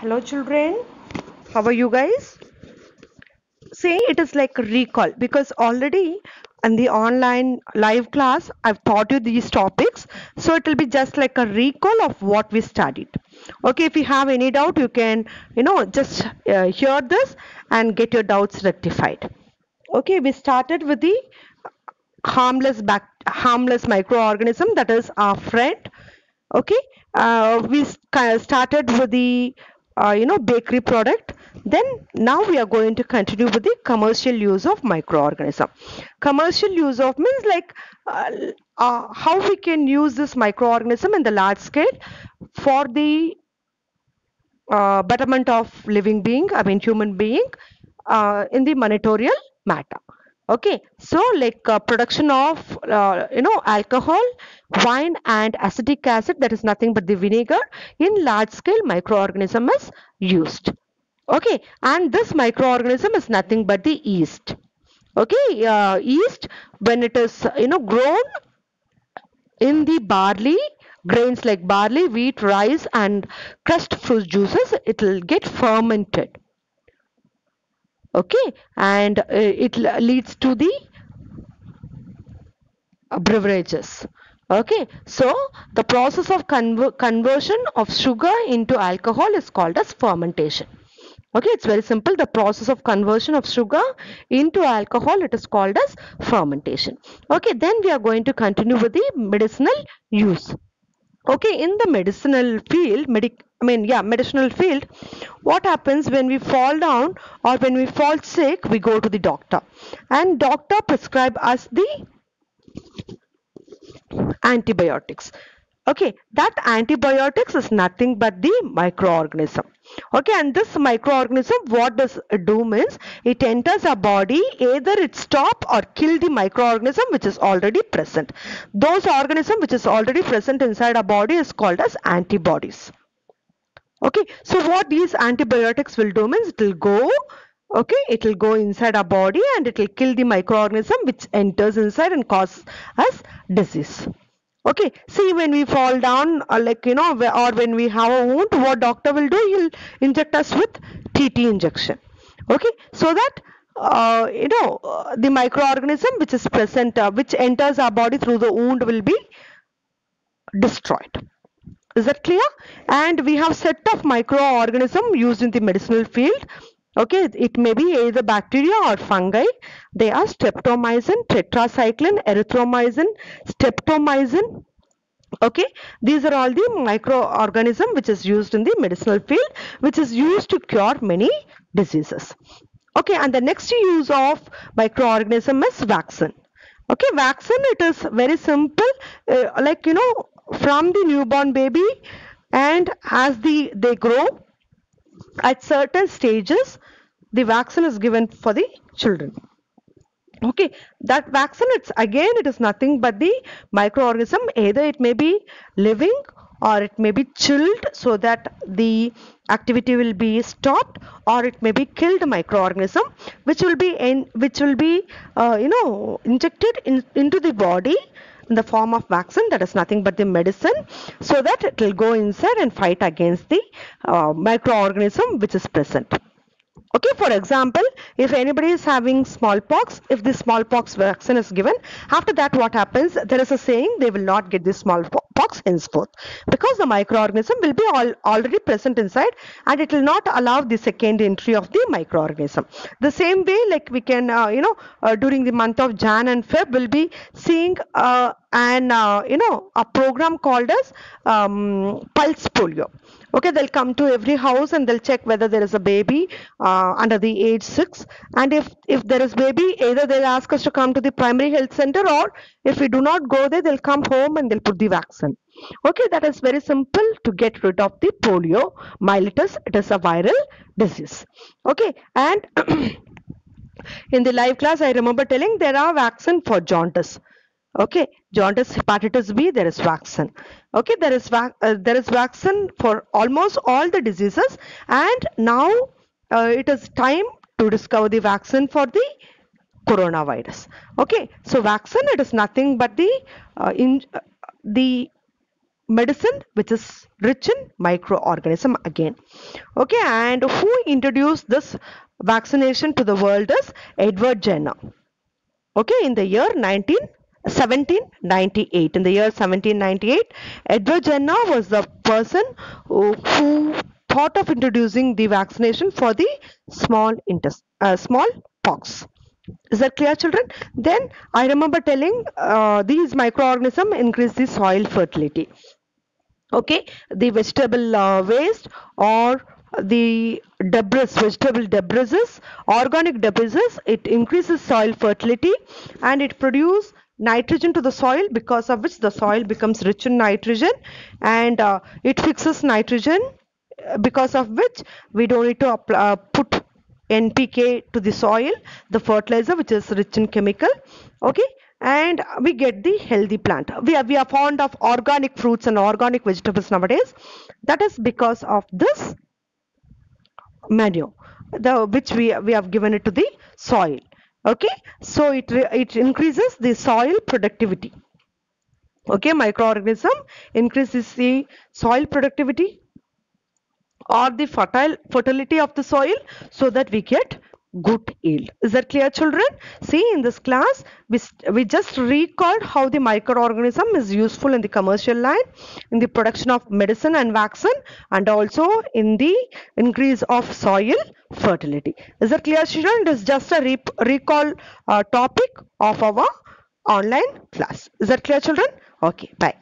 Hello, children. How are you guys? See, it is like a recall because already in the online live class, I've taught you these topics. So it will be just like a recall of what we studied. Okay, if you have any doubt, you can, you know, just uh, hear this and get your doubts rectified. Okay, we started with the harmless bac- harmless microorganism that is our friend okay uh, we started with the uh, you know bakery product then now we are going to continue with the commercial use of microorganism. Commercial use of means like uh, uh, how we can use this microorganism in the large scale for the uh, betterment of living being i mean human being uh, in the monatorial matter okay so like uh, production of uh, you know alcohol wine and acetic acid that is nothing but the vinegar in large scale microorganism is used okay and this microorganism is nothing but the yeast. Okay uh, yeast when it is you know grown in the barley grains like barley wheat rice and crushed fruit juices it will get fermented okay? And uh, it leads to the beverages. Okay? So the process of conver- conversion of sugar into alcohol is called as fermentation. Okay? It's very simple. The process of conversion of sugar into alcohol it is called as fermentation. Okay? Then we are going to continue with the medicinal use okay in the medicinal field medic i mean yeah medicinal field what happens when we fall down or when we fall sick we go to the doctor. And doctor prescribe us the antibiotics okay that antibiotics is nothing but the microorganism. Okay and this microorganism what does it do means it enters our body either it stop or kill the microorganism which is already present. Those organism which is already present inside our body is called as antibodies. Okay so what these antibiotics will do means it will go okay it will go inside our body and it will kill the microorganism which enters inside and cause us disease okay see when we fall down or like you know or when we have a wound what doctor will do he'll inject us with tt injection okay so that uh, you know uh, the microorganism which is present uh, which enters our body through the wound will be destroyed is that clear? And we have set of microorganism used in the medicinal field. Okay, it may be either bacteria or fungi. They are streptomycin, tetracycline, erythromycin, streptomycin. Okay, these are all the microorganism which is used in the medicinal field, which is used to cure many diseases. Okay, and the next use of microorganism is vaccine okay vaccine it is very simple uh, like you know from the newborn baby and as the they grow at certain stages the vaccine is given for the children. Okay that vaccine it's again it is nothing but the microorganism. Either it may be living or it may be chilled so that the activity will be stopped or it may be killed microorganism which will be in which will be uh, you know injected in, into the body in the form of vaccine. That is nothing but the medicine so that it will go inside and fight against the uh, microorganism which is present okay for example if anybody is having smallpox if the smallpox vaccine is given after that what happens? There is a saying they will not get the smallpox henceforth because the microorganism will be all, already present inside and it will not allow the second entry of the microorganism. The same way like we can uh, you know uh, during the month of jan and feb we'll be seeing uh, an uh, you know a program called as um, pulse polio. Okay they'll come to every house and they'll check whether there is a baby uh, under the age 6 and if if there is baby either they'll ask us to come to the primary health center or if we do not go there they'll come home and they'll put the vaccine. Okay that is very simple to get rid of the polio myelitis. It is a viral disease. Okay and in the live class i remember telling there are vaccine for jaundice. Okay jaundice hepatitis b there is vaccine. Okay there is uh, there is vaccine for almost all the diseases. And now uh, it is time to discover the vaccine for the coronavirus. Okay so vaccine it is nothing but the uh, in uh, the medicine which is rich in microorganism again. Okay and who introduced this vaccination to the world is edward jenner. Okay in the year 19 1798 in the year 1798 edward jenner was the person who, who thought of introducing the vaccination for the small intest uh, small pox. Is that clear children? Then i remember telling uh, these microorganisms increase the soil fertility. Okay? The vegetable uh, waste or the debris vegetable debris organic debris it increases soil fertility and it produces nitrogen to the soil because of which the soil becomes rich in nitrogen and uh, it fixes nitrogen because of which we don't need to apply, uh, put NPK to the soil the fertilizer which is rich in chemical okay? And we get the healthy plant. We are we are fond of organic fruits and organic vegetables nowadays. That is because of this manure the which we we have given it to the soil okay? So it it increases the soil productivity okay? Microorganism increases the soil productivity or the fertile fertility of the soil so that we get good yield. Is that clear children? See in this class we, we just recalled how the microorganism is useful in the commercial line in the production of medicine and vaccine and also in the increase of soil fertility. Is that clear children? It is just a re recall uh, topic of our online class. Is that clear children? Okay bye